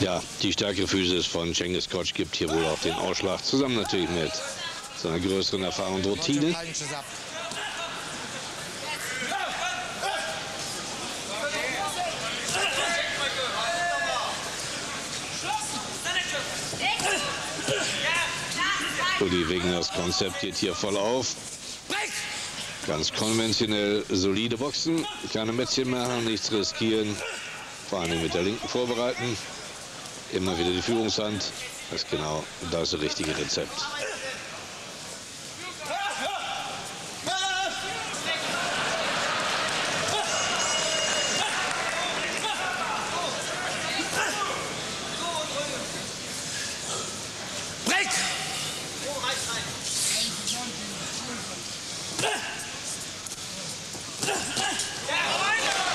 Ja, die stärkere Physis von Cengiz Koch gibt hier wohl auch den Ausschlag, zusammen natürlich mit seiner größeren Erfahrung und Routine. Uli Wegners Konzept geht hier voll auf. Ganz konventionell solide Boxen, keine Mätzchen machen, nichts riskieren, vor allem mit der linken vorbereiten. Immer wieder die Führungshand, das ist genau das richtige Rezept.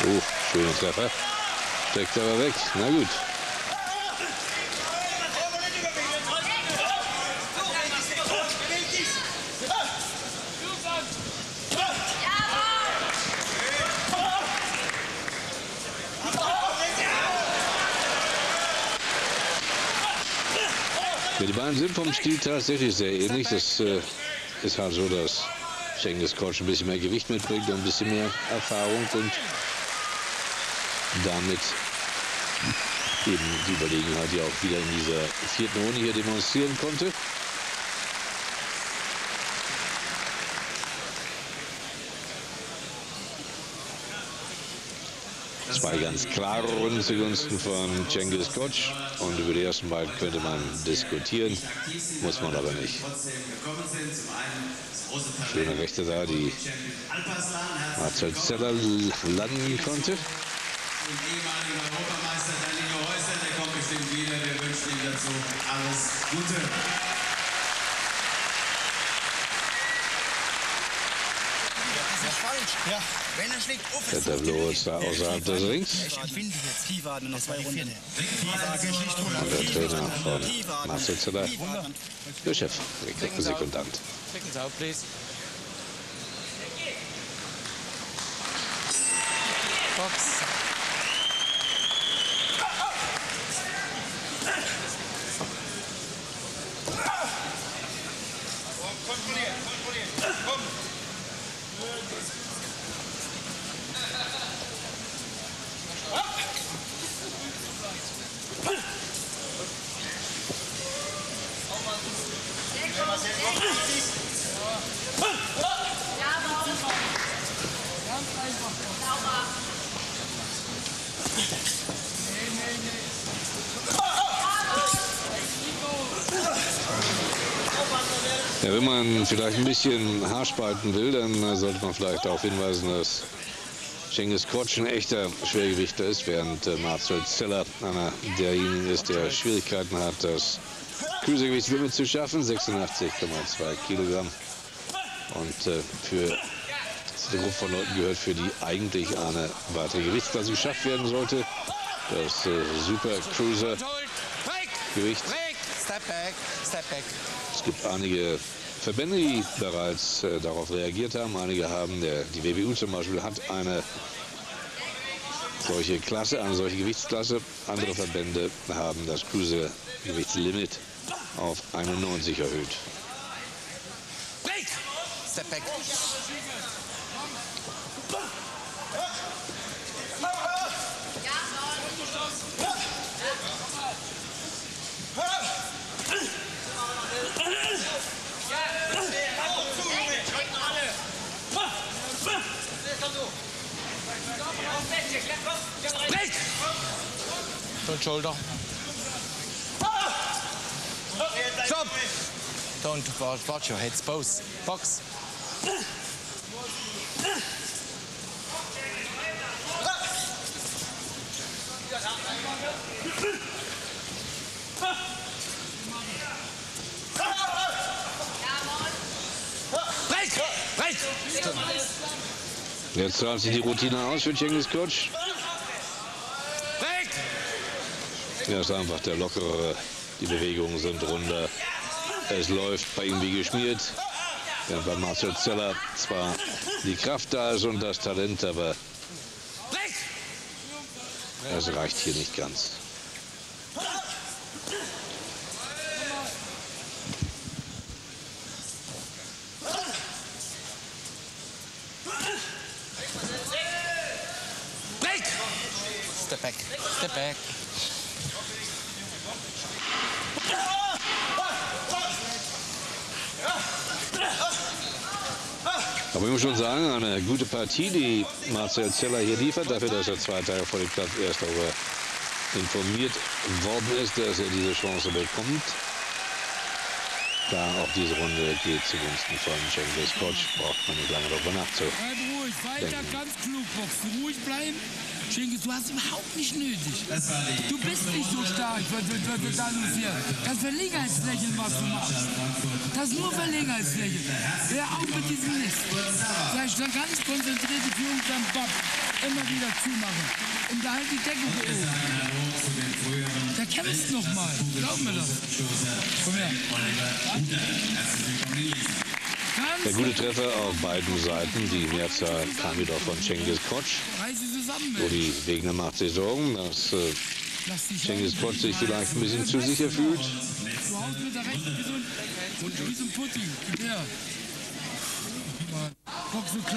Oh, schöner Treffer. Steckt aber weg. Na gut. Ja, die beiden sind vom Stil tatsächlich sehr ähnlich. Das äh, ist halt so, dass Cengiz Koch ein bisschen mehr Gewicht mitbringt und ein bisschen mehr Erfahrung und damit eben die Überlegenheit ja auch wieder in dieser vierten Runde hier demonstrieren konnte. Zwei ganz klare Runden zugunsten von Cengiz Koch und über die ersten beiden könnte man diskutieren, muss man aber nicht. Schöne Rechte da, die Marcel Zeller landen konnte. Europameister Danilo Häuser, der kommt bestimmt wieder. Wir wünschen ihm dazu alles Gute. Das ist falsch. Ja. Wenn er schlägt, auf, Der Tableau ist da außerhalb des Rings. Ich empfinde jetzt Kiwaden noch zwei Runden. Und der Trainer von Marcel Zeller, der Chef, der Sekundant. Seconds out, please. Fox. Ja, wenn man vielleicht ein bisschen Haarspalten will, dann äh, sollte man vielleicht darauf hinweisen, dass Cengiz Koch ein echter Schwergewichter ist, während äh, Marcel Zeller einer derjenigen ist, der Schwierigkeiten hat, das Cruisergewichtslimit zu schaffen, 86,2 Kilogramm. Und äh, für diese Gruppe von Leuten gehört, für die eigentlich eine weitere Gewichtsklasse geschafft werden sollte. Das äh, Super Cruiser. Gewicht. Step back. Step back. Es gibt einige Verbände, die bereits äh, darauf reagiert haben. Einige haben, der, die WBU zum Beispiel, hat eine solche Klasse, eine solche Gewichtsklasse. Andere Verbände haben das Cruiser-Gewichtslimit auf 91 erhöht. Step back. Break. Don't shoulder. Stop. Don't watch, your heads, both. Box. Break. Jetzt zahlt sich die Routine aus für Cengiz. Break. Er ist einfach der Lockere. Die Bewegungen sind runter. Es läuft bei ihm wie geschmiert. Während bei Marcel Zeller zwar die Kraft da ist und das Talent, aber es reicht hier nicht ganz. Break. Step back. Step back. Aber ich muss schon sagen, eine gute Partie, die Marcel Zeller hier liefert, dafür, dass er zwei Tage vor dem Platz erst darüber informiert worden ist, dass er diese Chance bekommt. Klar, auch diese Runde geht zugunsten von Cengiz Koch, braucht man nicht lange darüber nachzudenken. Bleib ruhig, weiter, ganz klug boxen. Ruhig bleiben. Cengiz, du hast überhaupt nicht nötig. Du bist nicht so stark, was, was, was, da los hier. Das Verlegenheitslächeln, was du machst. Das ist nur Verlegenheitslächeln. Hör auf mit diesem Mist. Sei dann ganz konzentriert die Führung am Bob. Immer wieder zumachen. Und da halt die Decke oben. Kämpfst noch mal. Glaub mir das. Komm her. Ganz Der gute Treffer auf beiden Seiten. Die Mehrzahl kam wieder von Cengiz zusammen. Wo die Gegner macht sich Sorgen, dass äh, Cengiz Koch sich vielleicht ein bisschen zu sicher fühlt. So so so.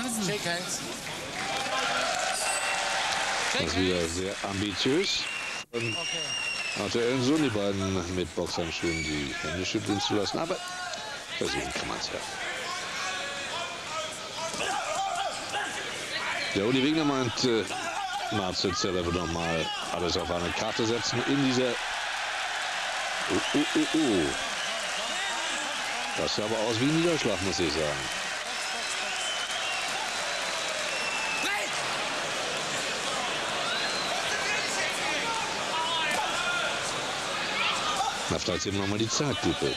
Das ist wieder sehr ambitiös. Und Arthur Ellenson, die beiden mit Boxhandschuhen die Hände schütteln zu lassen. Aber versuchen kann man es ja. Der Uli Wegner meint, äh, Marcel Zeller wird nochmal alles auf eine Karte setzen in dieser... Oh, oh, oh, oh. Das sah aber aus wie ein Niederschlag, muss ich sagen. Vielleicht sehen wir nochmal die Zeitlupe.